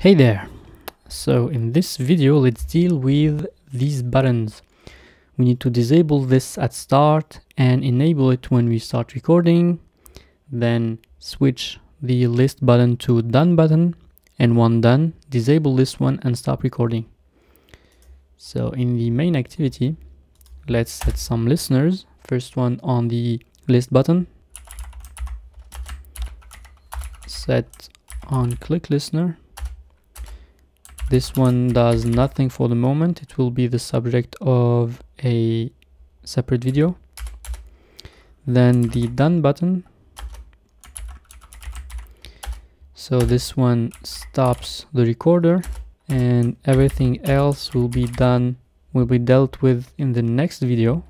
Hey there! So in this video let's deal with these buttons. We need to disable this at start and enable it when we start recording. Then switch the list button to done button and when done disable this one and stop recording. So in the main activity let's set some listeners. First one on the list button. Set on click listener this one does nothing for the moment. It will be the subject of a separate video. Then the done button. So this one stops the recorder and everything else will be done, will be dealt with in the next video.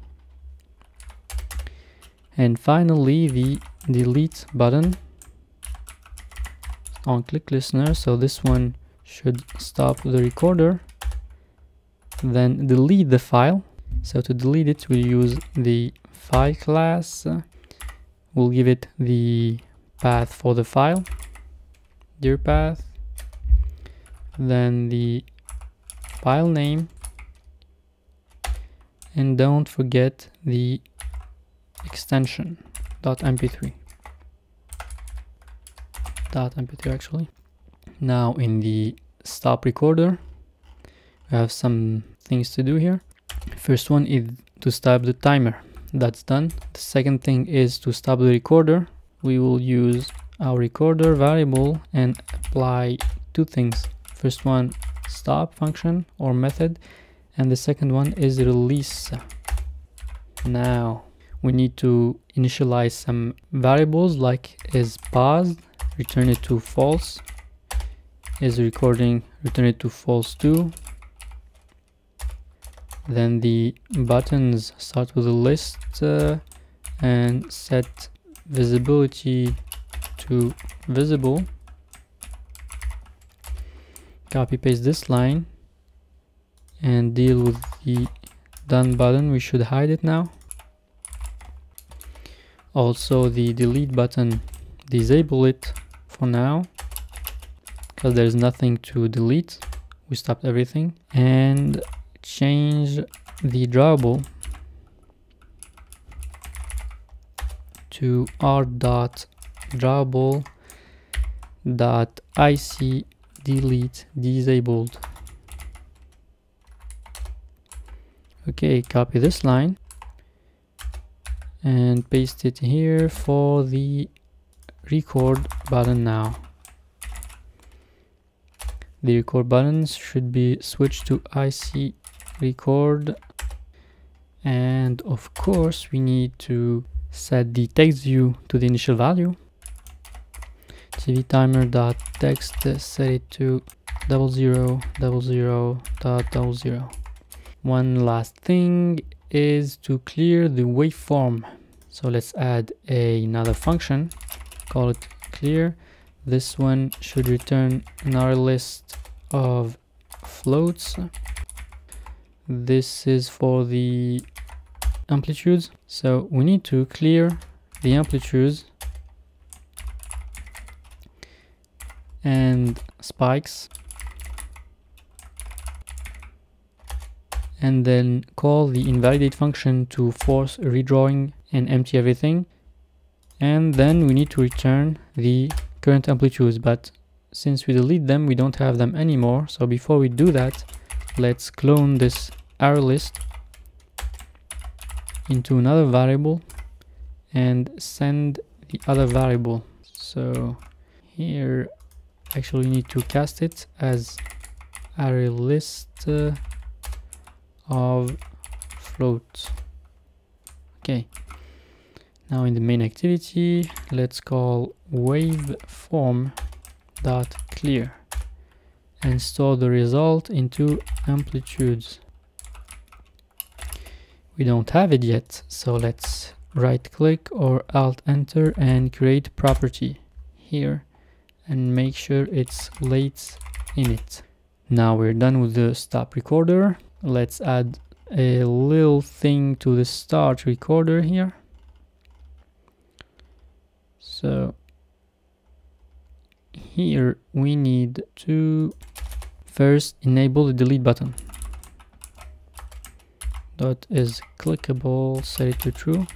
And finally the delete button on click listener. So this one should stop the recorder then delete the file. So to delete it we'll use the file class. We'll give it the path for the file. Dir path. Then the file name. And don't forget the extension .mp3 .mp3 actually now in the stop recorder we have some things to do here. First one is to stop the timer. That's done. The second thing is to stop the recorder. We will use our recorder variable and apply two things. First one stop function or method and the second one is release. Now we need to initialize some variables like is paused return it to false is recording return it to false too then the buttons start with a list uh, and set visibility to visible. Copy paste this line and deal with the done button. We should hide it now. Also the delete button disable it for now because there's nothing to delete we stopped everything. And change the drawable to r dot drawable dot ic delete disabled. Okay copy this line and paste it here for the record button now the record buttons should be switched to IC record. And of course we need to set the text view to the initial value. Tv timer dot text set it to double zero double zero dot double zero. One last thing is to clear the waveform. So let's add a, another function call it clear. This one should return another list of floats. This is for the amplitudes. So we need to clear the amplitudes and spikes and then call the invalidate function to force redrawing and empty everything and then we need to return the current amplitudes but since we delete them we don't have them anymore so before we do that let's clone this array list into another variable and send the other variable. So here actually need to cast it as array list uh, of float. Okay. Now in the main activity, let's call waveform dot clear and store the result into amplitudes. We don't have it yet, so let's right click or alt enter and create property here and make sure it's late in it. Now we're done with the stop recorder. Let's add a little thing to the start recorder here. Here we need to first enable the delete button. Dot is clickable set it to true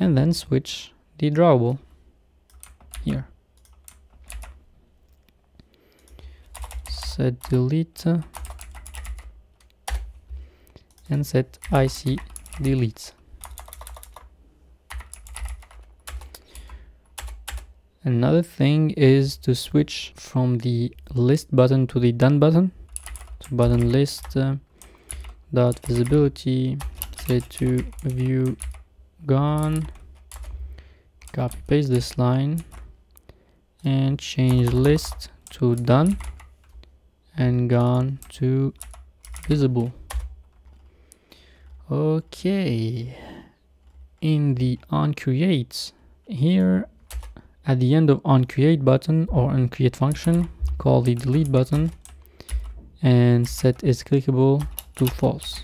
and then switch the drawable here. Set delete and set IC delete Another thing is to switch from the list button to the done button. So button list uh, dot visibility set to view gone. Copy paste this line and change list to done and gone to visible. Okay. In the on create here at the end of onCreate button or onCreate function, call the delete button and set is clickable to false.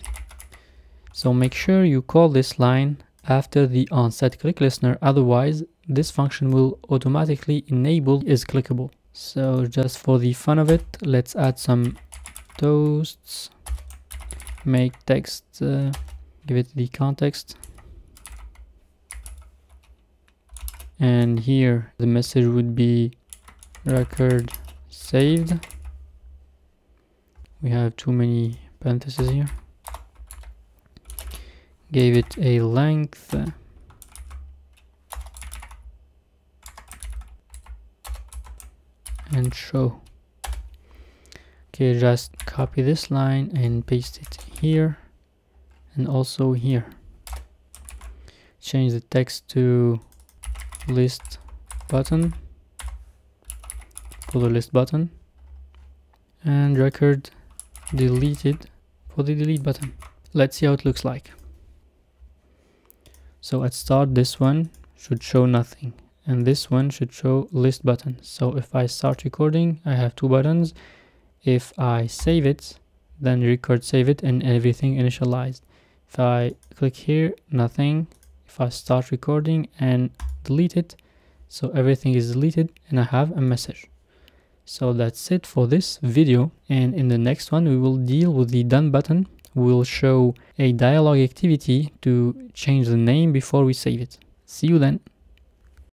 So make sure you call this line after the onSet click listener, otherwise this function will automatically enable is clickable. So just for the fun of it, let's add some toasts, make text, uh, give it the context and here the message would be record saved. We have too many parentheses here. Gave it a length. And show. Okay just copy this line and paste it here. And also here. Change the text to list button for the list button and record deleted for the delete button. Let's see how it looks like. So at start. This one should show nothing and this one should show list button. So if i start recording i have two buttons. If i save it then record save it and everything initialized. If i click here nothing. If i start recording and delete it so everything is deleted and I have a message. So that's it for this video. And in the next one we will deal with the done button. We'll show a dialog activity to change the name before we save it. See you then